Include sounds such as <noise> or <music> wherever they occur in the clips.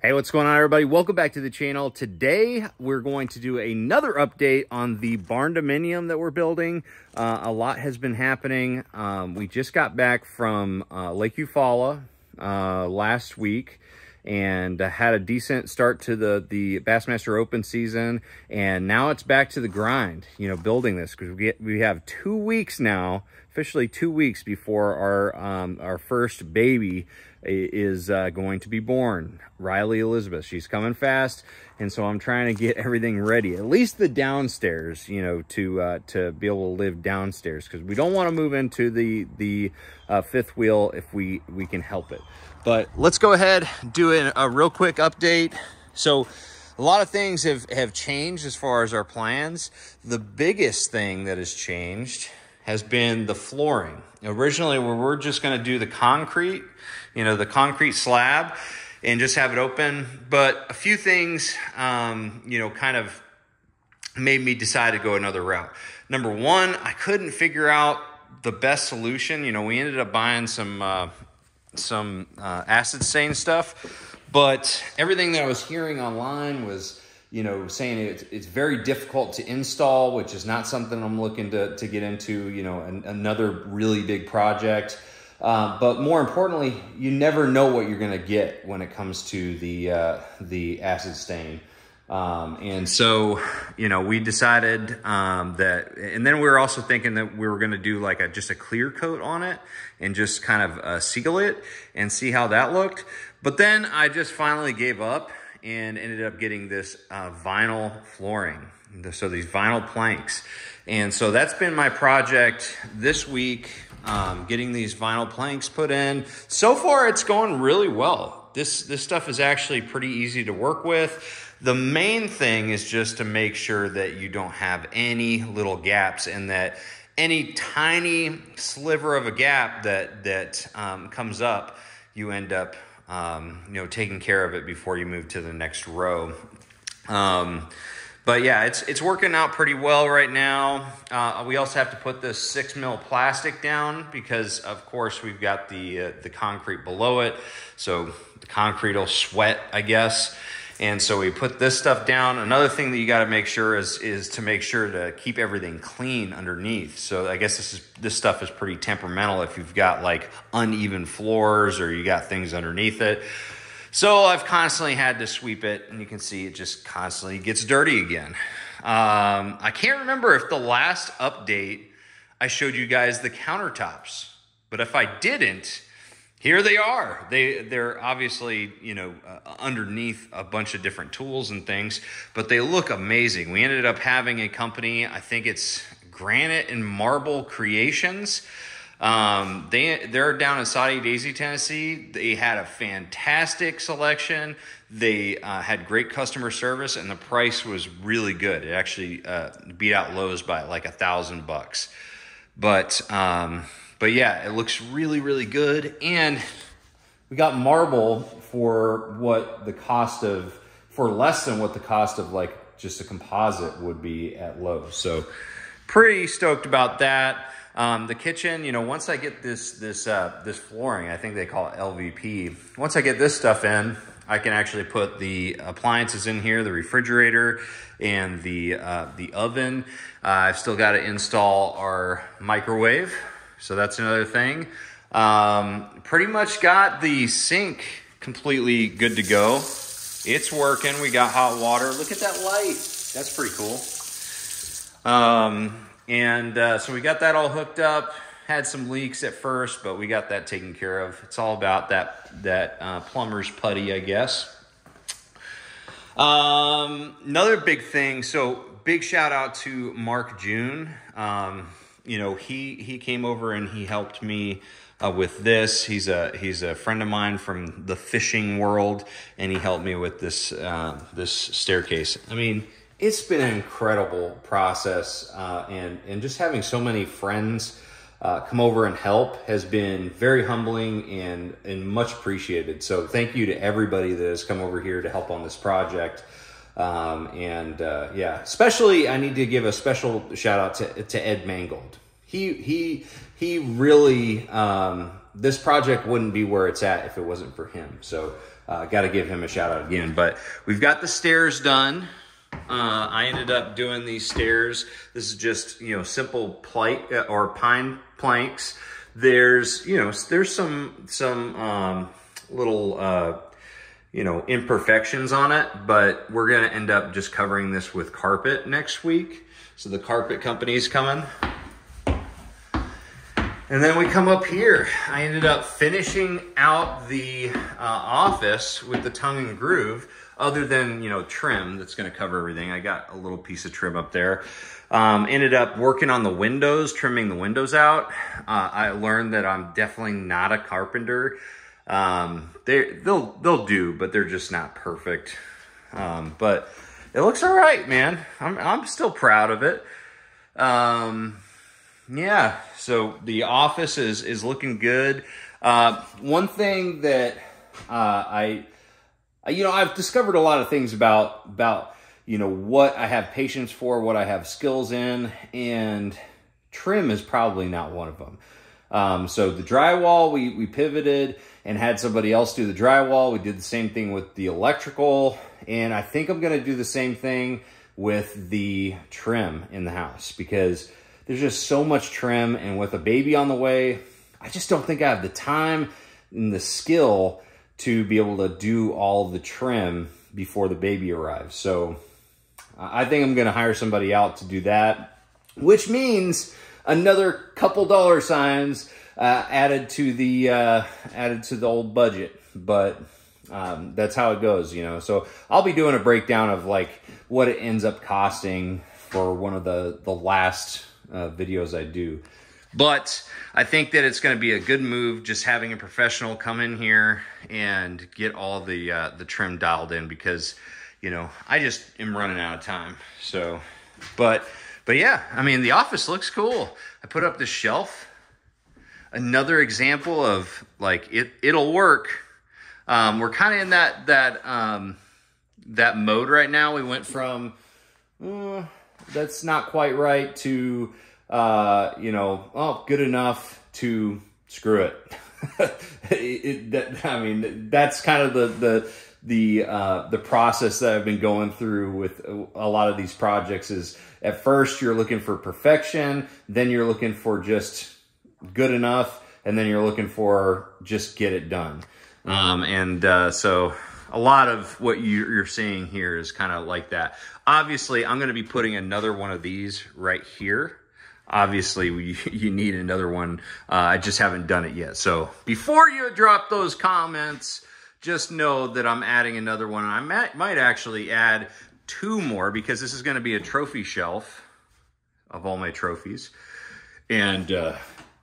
Hey, what's going on everybody? Welcome back to the channel. Today, we're going to do another update on the barn dominium that we're building. Uh, a lot has been happening. Um, we just got back from uh, Lake Eufaula uh, last week and had a decent start to the, the Bassmaster Open season. And now it's back to the grind, you know, building this because we, we have two weeks now, officially two weeks before our, um, our first baby is uh, going to be born. Riley Elizabeth, she's coming fast. And so I'm trying to get everything ready, at least the downstairs, you know, to uh, to be able to live downstairs because we don't want to move into the the uh, fifth wheel if we we can help it. But let's go ahead do a, a real quick update. So a lot of things have have changed as far as our plans. The biggest thing that has changed has been the flooring. Originally, we were just going to do the concrete, you know, the concrete slab and just have it open. But a few things, um, you know, kind of made me decide to go another route. Number one, I couldn't figure out the best solution. You know, we ended up buying some uh, some uh, acid stain stuff, but everything that I was hearing online was you know, saying it, it's very difficult to install, which is not something I'm looking to, to get into, you know, an, another really big project. Uh, but more importantly, you never know what you're going to get when it comes to the, uh, the acid stain. Um, and so, you know, we decided um, that, and then we were also thinking that we were going to do like a, just a clear coat on it and just kind of uh, seal it and see how that looked. But then I just finally gave up and ended up getting this uh, vinyl flooring. So these vinyl planks. And so that's been my project this week, um, getting these vinyl planks put in. So far, it's going really well. This, this stuff is actually pretty easy to work with. The main thing is just to make sure that you don't have any little gaps and that any tiny sliver of a gap that, that um, comes up, you end up um, you know, taking care of it before you move to the next row. Um, but yeah, it's it's working out pretty well right now. Uh, we also have to put this six mil plastic down because, of course, we've got the uh, the concrete below it, so the concrete will sweat, I guess. And so we put this stuff down. Another thing that you got to make sure is is to make sure to keep everything clean underneath. So I guess this is this stuff is pretty temperamental if you've got like uneven floors or you got things underneath it. So I've constantly had to sweep it, and you can see it just constantly gets dirty again. Um, I can't remember if the last update I showed you guys the countertops, but if I didn't, here they are. They they're obviously you know uh, underneath a bunch of different tools and things, but they look amazing. We ended up having a company. I think it's Granite and Marble Creations. Um, they they're down in Soddy-Daisy, Tennessee. They had a fantastic selection. They uh, had great customer service, and the price was really good. It actually uh, beat out Lowe's by like a thousand bucks. But um, but yeah, it looks really, really good. And we got marble for what the cost of, for less than what the cost of like just a composite would be at Lowe's. So pretty stoked about that. Um, the kitchen, you know, once I get this this uh, this flooring, I think they call it LVP. Once I get this stuff in, I can actually put the appliances in here, the refrigerator and the uh, the oven. Uh, I've still got to install our microwave so that's another thing. Um, pretty much got the sink completely good to go. It's working. We got hot water. Look at that light. That's pretty cool. Um, and uh, so we got that all hooked up. Had some leaks at first, but we got that taken care of. It's all about that that uh, plumber's putty, I guess. Um, another big thing. So big shout out to Mark June. Um, you know, he he came over and he helped me uh, with this. He's a he's a friend of mine from the fishing world, and he helped me with this uh, this staircase. I mean, it's been an incredible process, uh, and and just having so many friends. Uh, come over and help has been very humbling and and much appreciated. So thank you to everybody that has come over here to help on this project. Um, and uh, yeah, especially I need to give a special shout out to, to Ed Mangold. He he he really um, this project wouldn't be where it's at if it wasn't for him. So uh, got to give him a shout out again. But we've got the stairs done. Uh, I ended up doing these stairs. This is just, you know, simple plate uh, or pine planks. There's, you know, there's some, some, um, little, uh, you know, imperfections on it, but we're going to end up just covering this with carpet next week. So the carpet company's coming. And then we come up here. I ended up finishing out the uh, office with the tongue and groove, other than, you know, trim that's going to cover everything. I got a little piece of trim up there. Um, ended up working on the windows, trimming the windows out. Uh, I learned that I'm definitely not a carpenter. Um, they they'll they'll do, but they're just not perfect. Um, but it looks all right, man. I'm I'm still proud of it. Um, yeah, so the office is is looking good. Uh, one thing that uh, I, you know, I've discovered a lot of things about about you know what I have patience for, what I have skills in, and trim is probably not one of them. Um, so the drywall, we we pivoted and had somebody else do the drywall. We did the same thing with the electrical, and I think I'm gonna do the same thing with the trim in the house because there's just so much trim, and with a baby on the way, I just don't think I have the time and the skill to be able to do all the trim before the baby arrives. So I think I'm going to hire somebody out to do that, which means another couple dollar signs uh, added to the uh, added to the old budget. But um, that's how it goes, you know. So I'll be doing a breakdown of like what it ends up costing for one of the the last uh, videos I do. But I think that it's going to be a good move just having a professional come in here and get all the uh, the trim dialed in because, you know, I just am running out of time. So, but but yeah, I mean the office looks cool. I put up this shelf. Another example of like it it'll work. Um, we're kind of in that that um, that mode right now. We went from. Uh, that's not quite right to, uh, you know, oh, good enough to screw it. <laughs> it, it that, I mean, that's kind of the, the, the, uh, the process that I've been going through with a lot of these projects is at first you're looking for perfection, then you're looking for just good enough, and then you're looking for just get it done. Um, and uh, so a lot of what you're seeing here is kind of like that. Obviously, I'm going to be putting another one of these right here. Obviously, <laughs> we, you need another one. Uh, I just haven't done it yet. So before you drop those comments, just know that I'm adding another one. I might, might actually add two more because this is going to be a trophy shelf of all my trophies. And uh,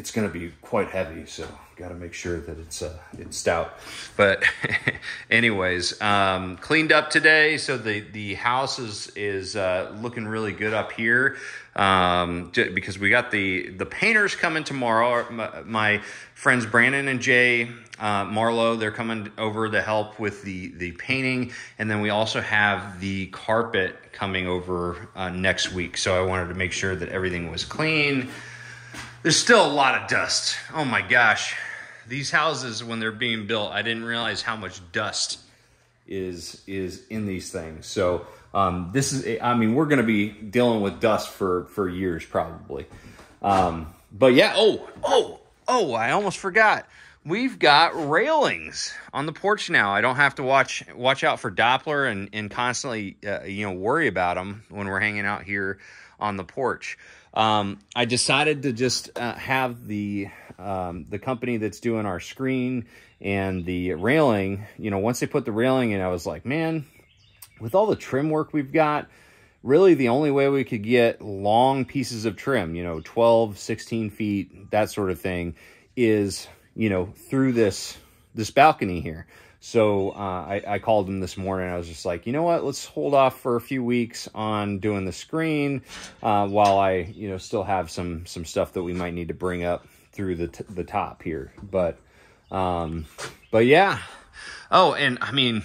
it's going to be quite heavy, so got to make sure that it's uh, it's stout. But <laughs> anyways, um, cleaned up today, so the the house is is uh, looking really good up here um, because we got the the painters coming tomorrow. My, my friends Brandon and Jay uh, Marlowe, they're coming over to help with the the painting, and then we also have the carpet coming over uh, next week. So I wanted to make sure that everything was clean. There's still a lot of dust. Oh my gosh. These houses, when they're being built, I didn't realize how much dust is is in these things. So um, this is, I mean, we're going to be dealing with dust for, for years probably. Um, but yeah, oh, oh, oh, I almost forgot. We've got railings on the porch now. I don't have to watch watch out for Doppler and, and constantly, uh, you know, worry about them when we're hanging out here on the porch. Um, I decided to just uh, have the um, the company that's doing our screen and the railing, you know, once they put the railing in, I was like, man, with all the trim work we've got, really the only way we could get long pieces of trim, you know, 12, 16 feet, that sort of thing, is, you know, through this this balcony here. So uh, I, I, called him this morning. I was just like, you know what? Let's hold off for a few weeks on doing the screen uh, while I, you know, still have some some stuff that we might need to bring up through the the top here. But um, but yeah. Oh, and I mean,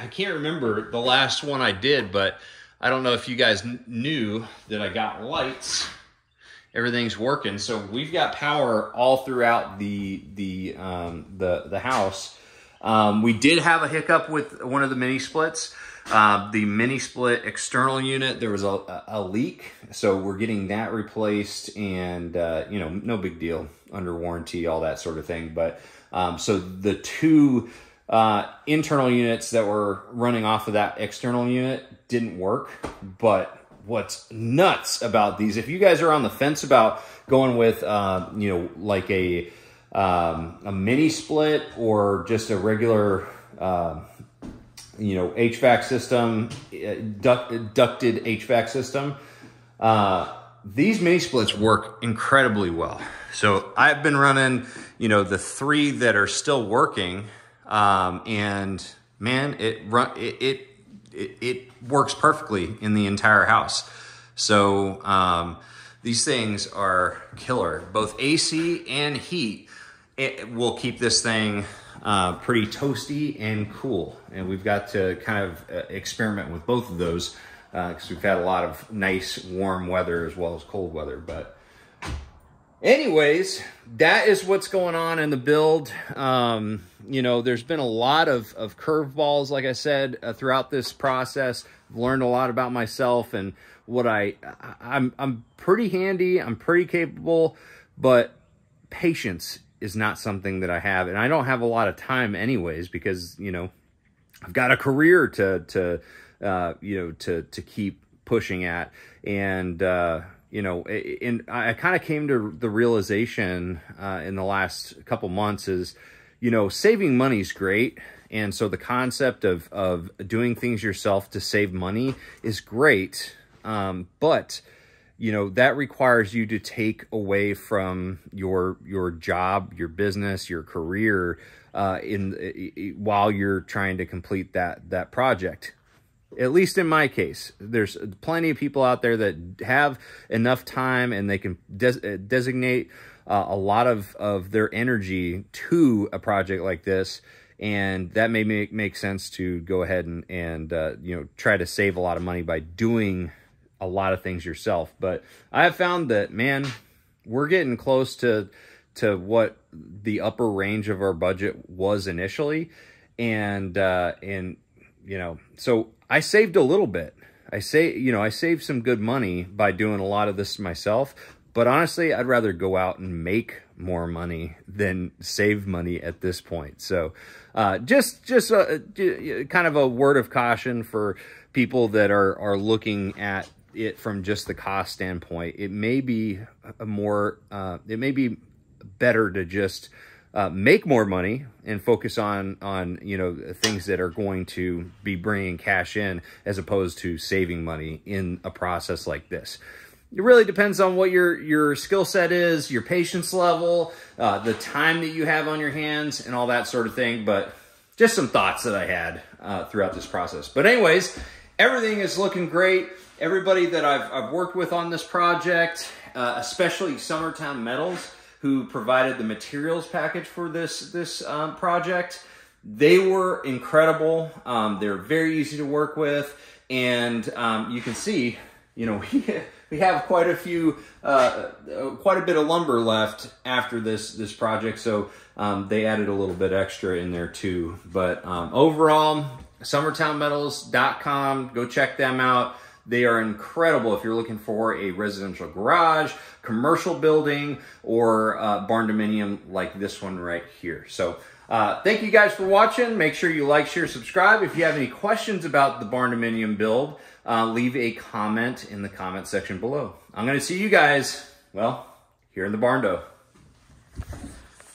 I can't remember the last one I did, but I don't know if you guys knew that I got lights. Everything's working, so we've got power all throughout the the um, the the house Um, we did have a hiccup with one of the mini splits. Uh, the mini split external unit, there was a, a, leak, so we're getting that replaced, and uh, you know, no big deal, under warranty, all that sort of thing. But um, so the two uh, internal units that were running off of that external unit didn't work. But what's nuts about these, if you guys are on the fence about going with, uh, you know, like a um, a mini split or just a regular, uh, you know, HVAC system, uh, duct, ducted HVAC system, uh, these mini splits work incredibly well. So I've been running, you know, the three that are still working, um, and man, it run it, it, it it works perfectly in the entire house. So um, these things are killer, both AC and heat. It will keep this thing uh, pretty toasty and cool. And we've got to kind of uh, experiment with both of those because uh, we've had a lot of nice warm weather as well as cold weather. But anyways, that is what's going on in the build. Um, you know, there's been a lot of, of curveballs, like I said, uh, throughout this process. I've learned a lot about myself and what I, I'm, I'm pretty handy. I'm pretty capable, but patience is not something that I have. And I don't have a lot of time anyways, because, you know, I've got a career to, to, uh, you know, to, to keep pushing at. And, uh, you know, and I kind of came to the realization uh, in the last couple months is, you know, saving money is great. And so the concept of, of doing things yourself to save money is great. Um, but, you know, that requires you to take away from your, your job, your business, your career, uh, in, while you're trying to complete that, that project at least in my case, there's plenty of people out there that have enough time and they can des designate uh, a lot of, of their energy to a project like this. And that may make, make sense to go ahead and, and uh, you know, try to save a lot of money by doing a lot of things yourself. But I have found that, man, we're getting close to, to what the upper range of our budget was initially. And, uh, and, you know, so I saved a little bit. I say, you know, I saved some good money by doing a lot of this myself, but honestly, I'd rather go out and make more money than save money at this point. So, uh, just, just a, kind of a word of caution for people that are, are looking at it from just the cost standpoint. It may be a more, uh, it may be better to just, uh, make more money and focus on on you know things that are going to be bringing cash in as opposed to saving money in a process like this it really depends on what your your skill set is your patience level uh, the time that you have on your hands and all that sort of thing but just some thoughts that i had uh, throughout this process but anyways everything is looking great everybody that i've, I've worked with on this project uh, especially summertown metals who provided the materials package for this this um, project. They were incredible. Um, they're very easy to work with, and um, you can see, you know, <laughs> we we have quite a few, uh, quite a bit of lumber left after this this project. So um, they added a little bit extra in there too. But um, overall, SummertownMetals.com. Go check them out. They are incredible if you're looking for a residential garage, commercial building, or uh, barn dominium like this one right here. So uh, thank you guys for watching. Make sure you like, share, subscribe. If you have any questions about the barn dominium build, uh, leave a comment in the comment section below. I'm going to see you guys, well, here in the barndo.